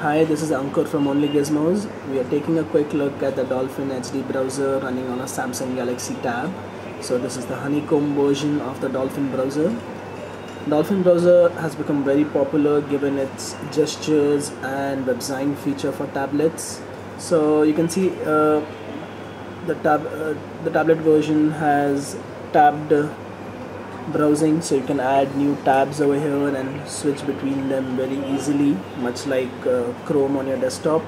Hi, this is Ankur from Only Gizmos. We are taking a quick look at the Dolphin HD browser running on a Samsung Galaxy Tab. So this is the honeycomb version of the Dolphin browser. Dolphin browser has become very popular given its gestures and WebZine feature for tablets. So you can see uh, the tab uh, the tablet version has tabbed browsing so you can add new tabs over here and switch between them very easily much like uh, Chrome on your desktop.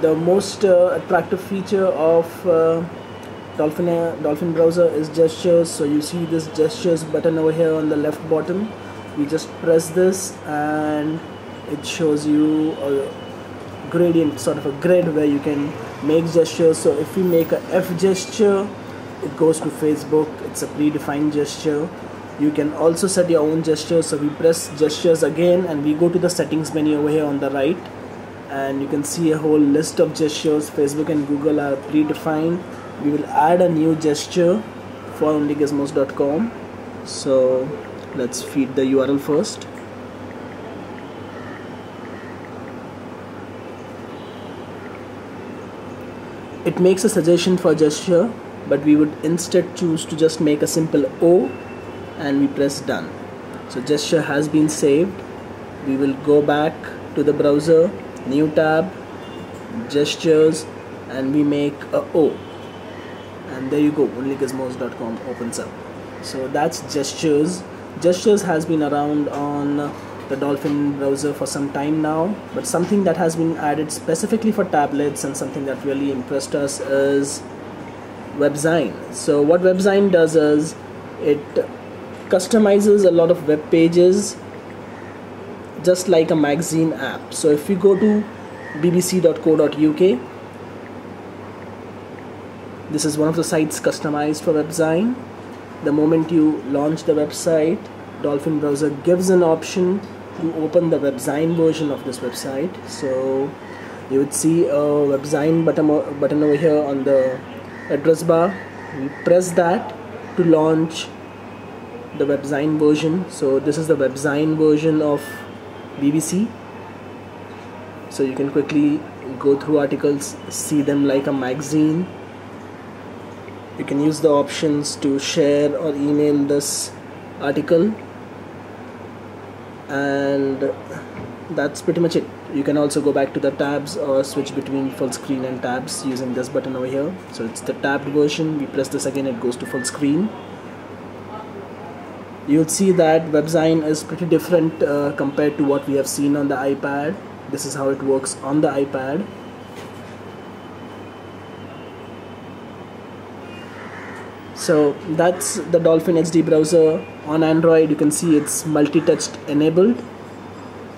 The most uh, attractive feature of uh, Dolphin, uh, Dolphin browser is gestures. So you see this gestures button over here on the left bottom. You just press this and it shows you a gradient sort of a grid where you can make gestures. So if you make a F gesture it goes to Facebook. It's a predefined gesture. You can also set your own gestures so we press gestures again and we go to the settings menu over here on the right. And you can see a whole list of gestures. Facebook and Google are predefined. We will add a new gesture for onlygizmos.com so let's feed the URL first. It makes a suggestion for gesture but we would instead choose to just make a simple O and we press done. So gesture has been saved. We will go back to the browser new tab gestures and we make a O. And there you go onlygizmos.com opens up. So that's gestures. Gestures has been around on the Dolphin browser for some time now but something that has been added specifically for tablets and something that really impressed us is WebZine. So what WebZine does is it customizes a lot of web pages just like a magazine app. So if you go to bbc.co.uk this is one of the sites customized for WebZine. The moment you launch the website, Dolphin browser gives an option to open the WebZine version of this website. So you would see a WebZine button, button over here on the address bar we press that to launch the WebZine version. So this is the WebZine version of BBC so you can quickly go through articles see them like a magazine. You can use the options to share or email this article and that's pretty much it. You can also go back to the tabs or switch between full screen and tabs using this button over here. So it's the tabbed version. We press this again it goes to full screen. You'll see that WebZine is pretty different uh, compared to what we have seen on the iPad. This is how it works on the iPad so that's the Dolphin HD browser on Android. You can see it's multi-touch enabled.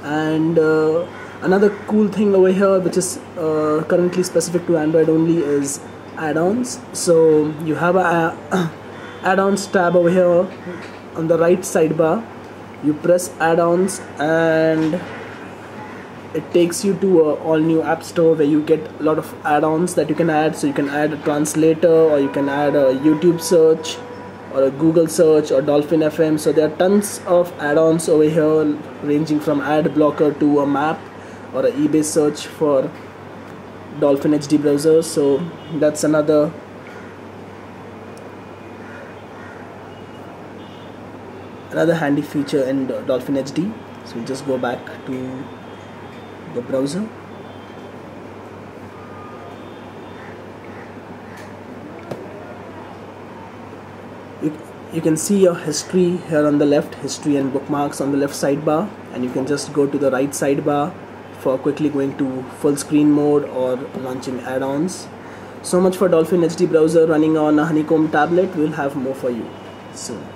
And uh, another cool thing over here which is uh, currently specific to android only is add-ons. So you have a add-ons tab over here on the right sidebar. You press add-ons and it takes you to a all new app store where you get a lot of add-ons that you can add. So you can add a translator or you can add a youtube search or a google search or dolphin fm so there are tons of add-ons over here ranging from ad blocker to a map or a eBay search for Dolphin HD browser so that's another another handy feature in Dolphin HD so we'll just go back to the browser? You, can see your history here on the left history and bookmarks on the left sidebar and you can just go to the right sidebar for quickly going to full screen mode or launching add-ons. So much for Dolphin HD browser running on a honeycomb tablet. We'll have more for you soon